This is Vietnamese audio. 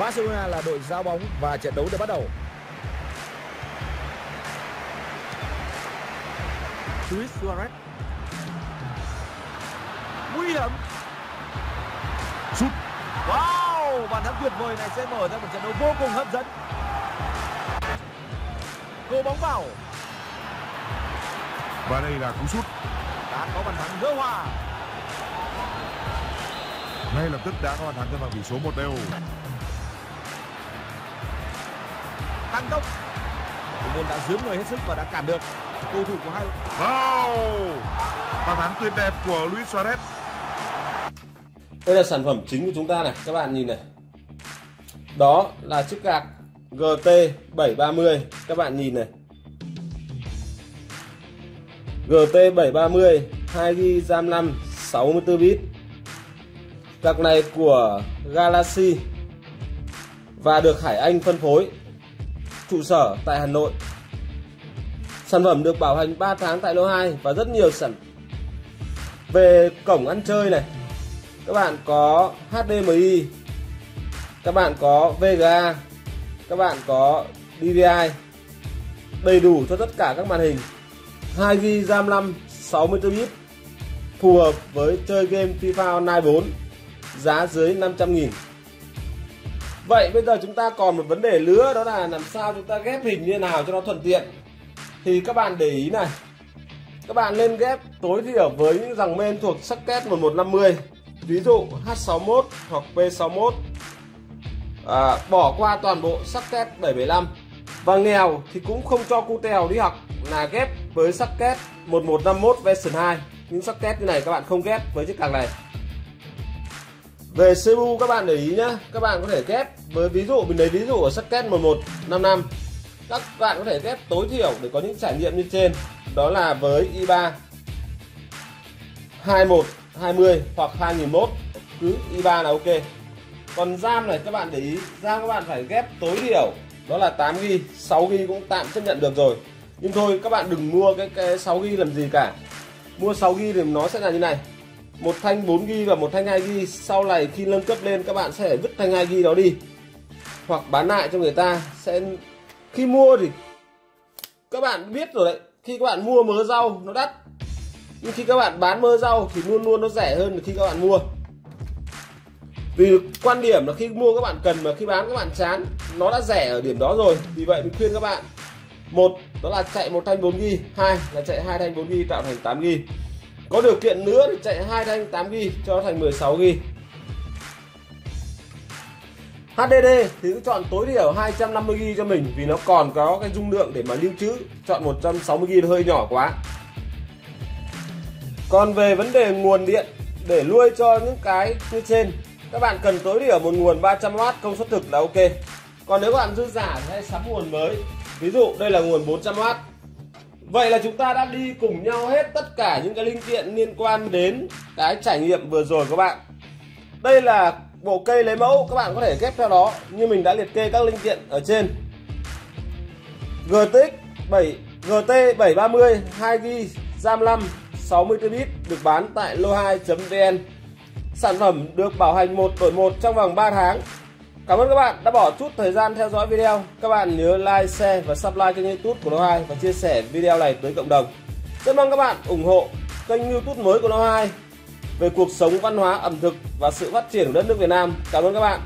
Barcelona là đội giao bóng và trận đấu đã bắt đầu. Luis Suarez. Nguy hiểm sút. Wow bàn thắng tuyệt vời này sẽ mở ra một trận đấu vô cùng hấp dẫn. Cô bóng vào. Và đây là cú sút. Đã có bàn thắng gỡ hòa. Ngay lập tức đã có bàn thắng cân bằng tỷ số một đều tăng tốc. Thủ môn đã dướm người hết sức và đã cản được. Cầu thủ của hai wow! Bàn thắng tuyệt đẹp của Luis Suarez. Đây là sản phẩm chính của chúng ta này các bạn nhìn này. Đó là chiếc gạc GT 730 các bạn nhìn này. GT 730 2GB RAM 5 64 bit. Cạc này của Galaxy và được Hải Anh phân phối trụ sở tại Hà Nội. Sản phẩm được bảo hành 3 tháng tại lô 2 và rất nhiều sản về cổng ăn chơi này. Các bạn có HDMI, các bạn có VGA, các bạn có DVI đầy đủ cho tất cả các màn hình 2GB RAM 5 64 bit phù hợp với chơi game FIFA Online 4 giá dưới 500 nghìn Vậy bây giờ chúng ta còn một vấn đề nữa đó là làm sao chúng ta ghép hình như nào cho nó thuận tiện. Thì các bạn để ý này. Các bạn nên ghép tối thiểu với những dòng men thuộc socket 1150 ví dụ H61 hoặc P61 à, bỏ qua toàn bộ socket 775 và nghèo thì cũng không cho cu tèo đi học là ghép với socket 1151 version 2 những socket như này các bạn không ghép với chiếc càng này về CPU các bạn để ý nhé các bạn có thể ghép với ví dụ mình lấy ví dụ ở socket 1155 các bạn có thể ghép tối thiểu để có những trải nghiệm như trên. Đó là với i3 2120 hoặc 2001 cứ i3 là ok. Còn RAM này các bạn để ý RAM các bạn phải ghép tối thiểu đó là 8GB 6GB cũng tạm chấp nhận được rồi. Nhưng thôi các bạn đừng mua cái, cái 6GB làm gì cả. Mua 6GB thì nó sẽ là như này một thanh 4GB và một thanh 2GB sau này khi nâng cấp lên, các bạn sẽ vứt thanh 2GB đó đi. Hoặc bán lại cho người ta. Sẽ khi mua thì các bạn biết rồi đấy. Khi các bạn mua mớ rau, nó đắt. Nhưng khi các bạn bán mớ rau thì luôn luôn nó rẻ hơn khi các bạn mua. Vì quan điểm là khi mua các bạn cần mà khi bán các bạn chán, nó đã rẻ ở điểm đó rồi. Vì vậy mình khuyên các bạn, một, đó là chạy một thanh 4 g hai là chạy hai thanh 4 g tạo thành 8 g có điều kiện nữa thì chạy hai thanh 8 g cho nó thành 16 g HDD thì cứ chọn tối thiểu 250 g cho mình vì nó còn có cái dung lượng để mà lưu trữ. Chọn 160 g hơi nhỏ quá. Còn về vấn đề nguồn điện, để nuôi cho những cái như trên, các bạn cần tối thiểu một nguồn 300W công suất thực là ok. Còn nếu bạn dư giả thì hãy sắm nguồn mới. Ví dụ đây là nguồn 400W vậy là chúng ta đã đi cùng nhau hết tất cả những cái linh kiện liên quan đến cái trải nghiệm vừa rồi các bạn. Đây là bộ cây lấy mẫu, các bạn có thể ghép theo đó như mình đã liệt kê các linh kiện ở trên. GTX 7 GT 730 2GB RAM 5 64 bit, được bán tại lô2.vn Sản phẩm được bảo hành 1 đổi 1 trong vòng 3 tháng. Cảm ơn các bạn đã bỏ chút thời gian theo dõi video. Các bạn nhớ like, share và subscribe kênh youtube của Lô 2 và chia sẻ video này tới cộng đồng. Rất mong các bạn ủng hộ kênh youtube mới của Lô 2 về cuộc sống văn hóa ẩm thực và sự phát triển của đất nước Việt Nam. Cảm ơn các bạn.